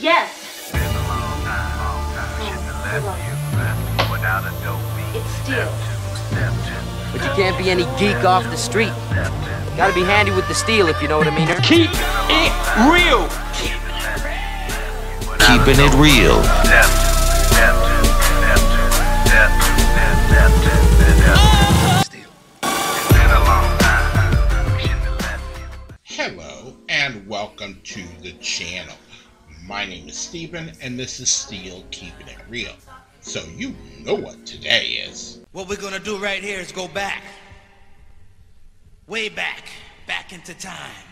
Yes. Been a long time, long time. Oh, shouldn't have left you without a dope beat. It's steel. Step two, But you can't be any geek off the street. step two. Gotta be handy with the steel if you know what I mean. Keep it real. Keeping it real. You. Hello and welcome to the channel. My name is Steven and this is Steele Keeping It Real. So you know what today is. What we're gonna do right here is go back. Way back. Back into time.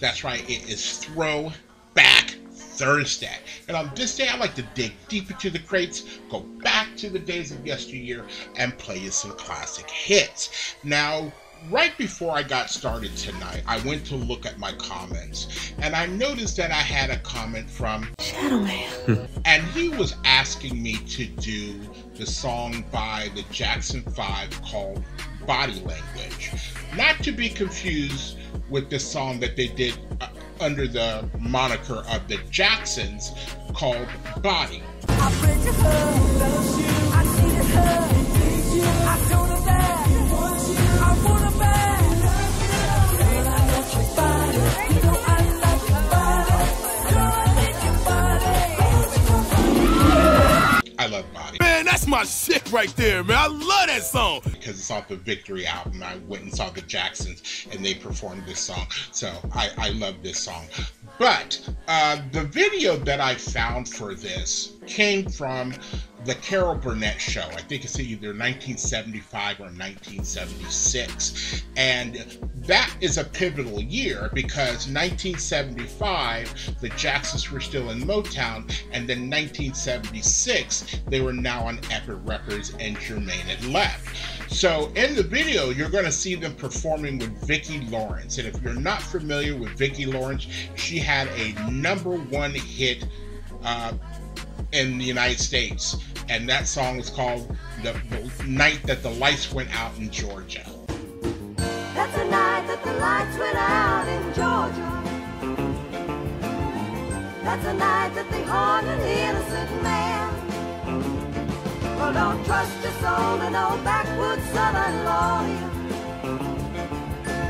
That's right, it is Throwback Thursday. And on this day, I like to dig deep into the crates, go back to the days of yesteryear, and play you some classic hits. Now, right before I got started tonight, I went to look at my comments, and I noticed that I had a comment from Shadow Man. and he was asking me to do the song by the Jackson 5 called Body Language. Not to be confused with the song that they did uh, under the moniker of the Jacksons called Body. My shit right there, man. I love that song. because it's off the Victory album. I went and saw the Jacksons and they performed this song. So I, I love this song. But uh, the video that I found for this came from the Carol Burnett show. I think it's either 1975 or 1976. And that is a pivotal year because 1975, the Jacksons were still in Motown, and then 1976, they were now on Epic Records and Jermaine had left. So in the video, you're going to see them performing with Vicki Lawrence. And if you're not familiar with Vicki Lawrence, she had a number one hit uh, in the United States. And that song was called the, the Night That the Lights Went Out in Georgia. Lights went out in Georgia. That's the night that they harmed an innocent man. Well, don't trust your soul to no backwoods southern lawyer.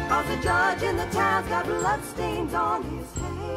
Cause the judge in the town's got bloodstains on his hands.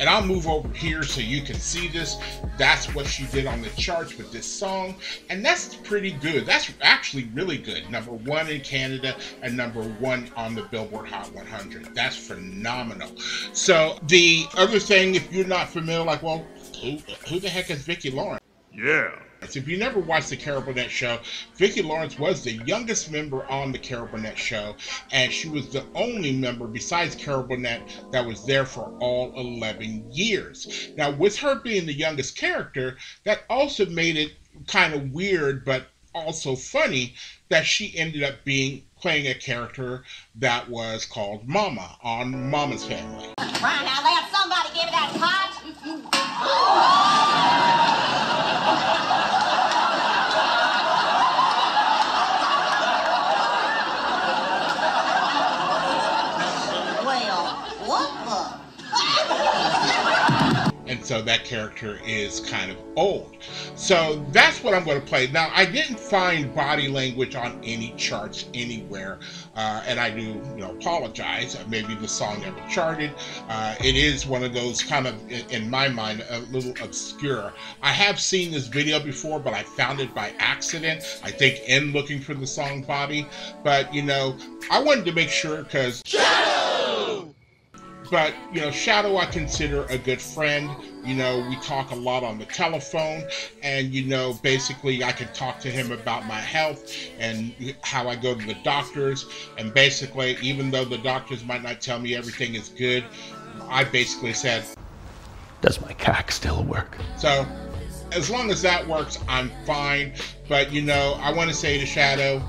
And I'll move over here so you can see this. That's what she did on the charts with this song. And that's pretty good. That's actually really good. Number one in Canada and number one on the Billboard Hot 100. That's phenomenal. So the other thing, if you're not familiar, like, well, who, who the heck is Vicki Lawrence? Yeah. If you never watched the Carol Burnett show, Vicki Lawrence was the youngest member on the Carol Burnett show, and she was the only member besides Carol Burnett that was there for all 11 years. Now, with her being the youngest character, that also made it kind of weird, but also funny that she ended up being playing a character that was called Mama on Mama's Family. Out loud, somebody give that pot. Well, what the? and so that character is kind of old. So that's what I'm going to play. Now, I didn't find body language on any charts anywhere, uh, and I do, you know, apologize. Uh, Maybe the song never charted. Uh, it is one of those kind of, in, in my mind, a little obscure. I have seen this video before, but I found it by accident. I think in looking for the song body, but you know, I wanted to make sure because Shadow! but you know shadow i consider a good friend you know we talk a lot on the telephone and you know basically i can talk to him about my health and how i go to the doctors and basically even though the doctors might not tell me everything is good i basically said Does my cock still work? so as long as that works i'm fine but you know i want to say to shadow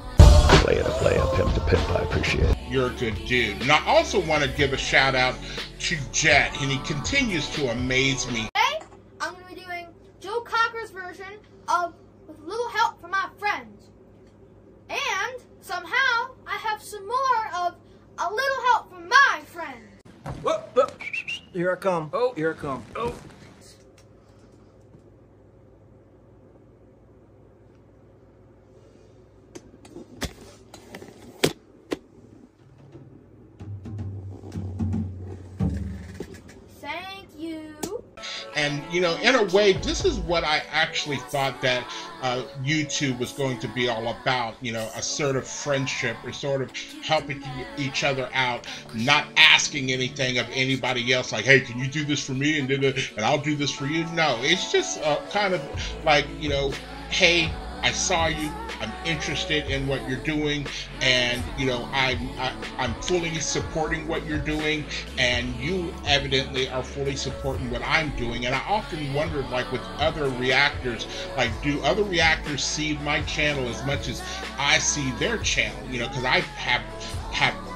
Play to play, a pimp to pimp. I appreciate it. You're a good dude. And I also want to give a shout out to Jet, and he continues to amaze me. Today, I'm going to be doing Joe Cocker's version of With a Little Help from My Friends. And somehow, I have some more of A Little Help from My Friends. What? what? here I come. Oh. Here I come. Oh. And you know, in a way, this is what I actually thought that uh, YouTube was going to be all about. You know, a sort of friendship, or sort of helping each other out, not asking anything of anybody else. Like, hey, can you do this for me, and then and I'll do this for you. No, it's just uh, kind of like you know, hey, I saw you. I'm interested in what you're doing, and you know I'm I, I'm fully supporting what you're doing, and you evidently are fully supporting what I'm doing. And I often wondered, like with other reactors, like do other reactors see my channel as much as I see their channel? You know, because I have have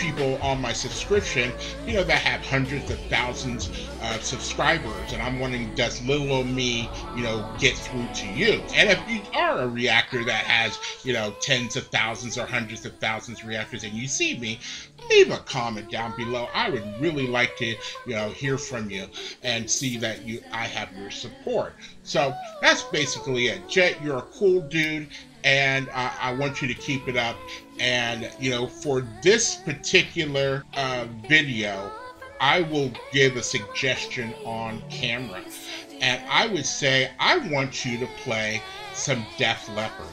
people on my subscription, you know, that have hundreds of thousands of subscribers. And I'm wondering, does little old me, you know, get through to you? And if you are a reactor that has, you know, tens of thousands or hundreds of thousands of reactors and you see me, leave a comment down below. I would really like to, you know, hear from you and see that you I have your support. So that's basically it. Jet, you're a cool dude and uh, I want you to keep it up. And you know, for this particular uh, video, I will give a suggestion on camera, and I would say I want you to play some Def Leppard,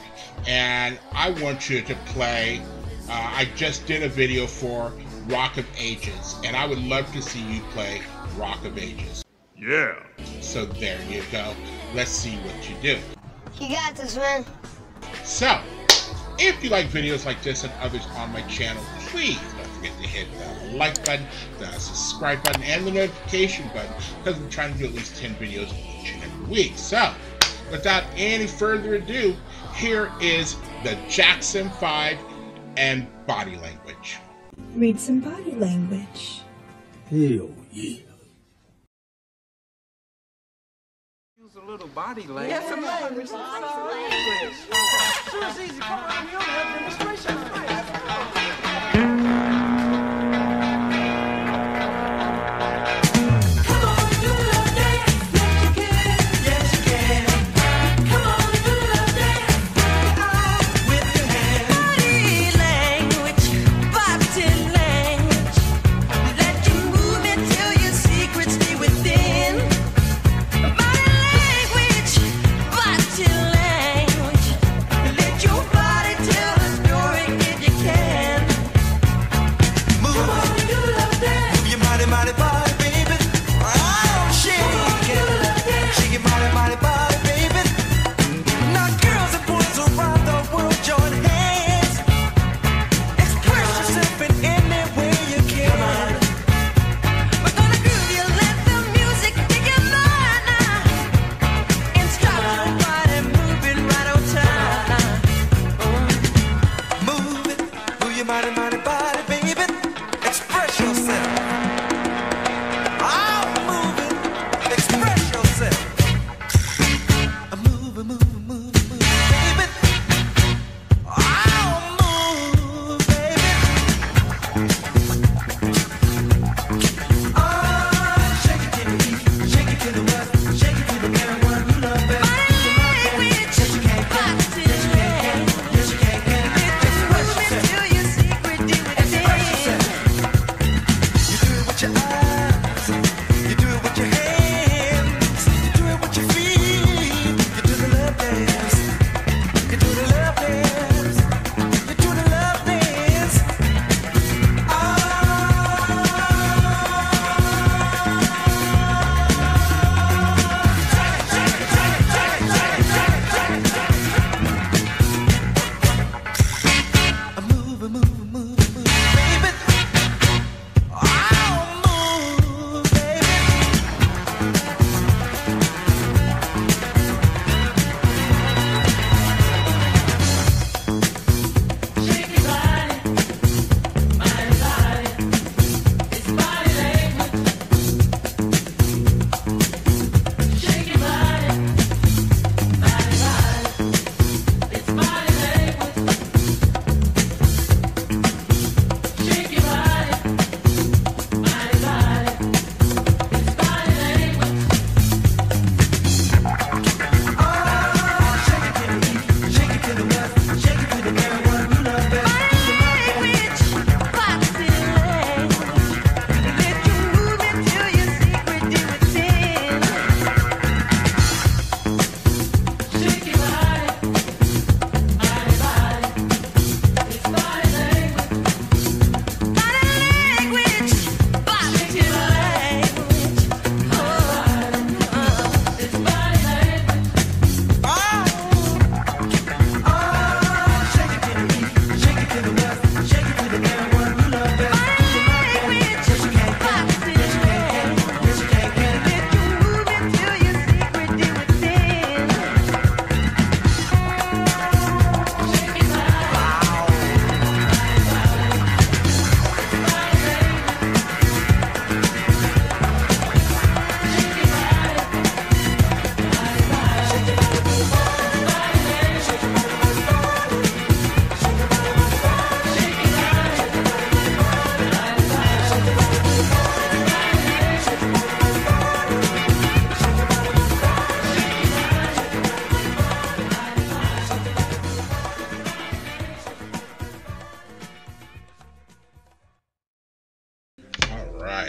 and I want you to play. Uh, I just did a video for Rock of Ages, and I would love to see you play Rock of Ages. Yeah. So there you go. Let's see what you do. You got this, man. So, if you like videos like this and others on my channel, please don't forget to hit the like button, the subscribe button, and the notification button, because we're trying to do at least 10 videos each and every week. So, without any further ado, here is the Jackson 5 and body language. Read some body language. Hell yeah. Little body language. Yeah, some language. Some language. Sure, it's easy. Come on, you don't have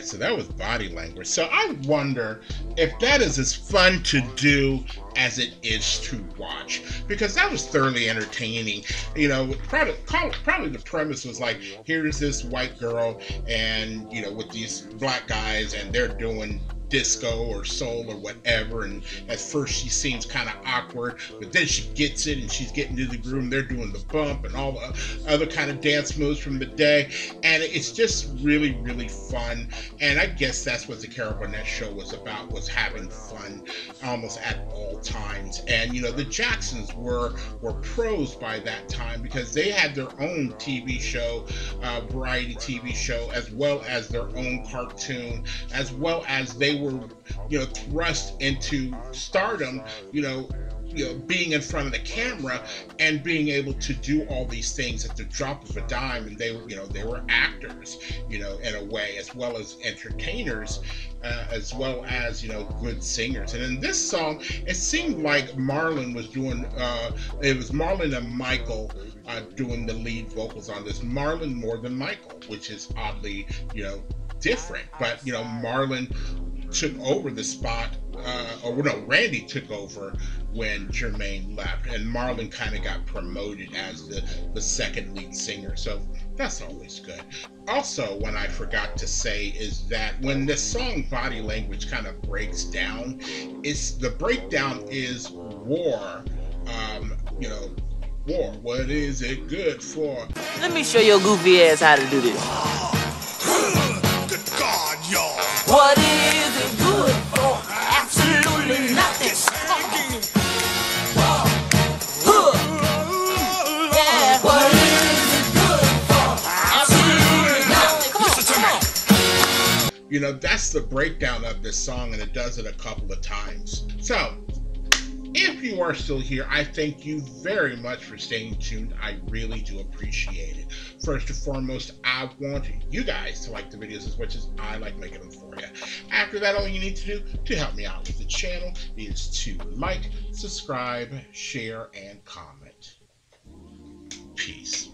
so that was body language. So I wonder if that is as fun to do as it is to watch because that was thoroughly entertaining. You know, probably probably the premise was like, here's this white girl and you know with these black guys and they're doing disco or soul or whatever. And at first she seems kind of awkward, but then she gets it and she's getting to the. And they're doing the bump and all the other kind of dance moves from the day. And it's just really, really fun. And I guess that's what the Carol Burnett show was about, was having fun almost at all times. And, you know, the Jacksons were, were pros by that time because they had their own TV show, uh, variety TV show, as well as their own cartoon, as well as they were, you know, thrust into stardom, you know, you know, being in front of the camera and being able to do all these things at the drop of a dime. And they were, you know, they were actors, you know, in a way, as well as entertainers, uh, as well as, you know, good singers. And in this song, it seemed like Marlon was doing, uh, it was Marlon and Michael uh, doing the lead vocals on this. Marlon more than Michael, which is oddly, you know, different. But, you know, Marlon took over the spot, uh, or no, Randy took over when Jermaine left, and Marlon kind of got promoted as the, the second lead singer. So that's always good. Also, what I forgot to say is that when the song Body Language kind of breaks down, it's the breakdown is war. Um, you know, war. What is it good for? Let me show your goofy ass how to do this. You know, that's the breakdown of this song, and it does it a couple of times. So, if you are still here, I thank you very much for staying tuned. I really do appreciate it. First and foremost, I want you guys to like the videos as much as I like making them for you. After that, all you need to do to help me out with the channel is to like, subscribe, share, and comment. Peace.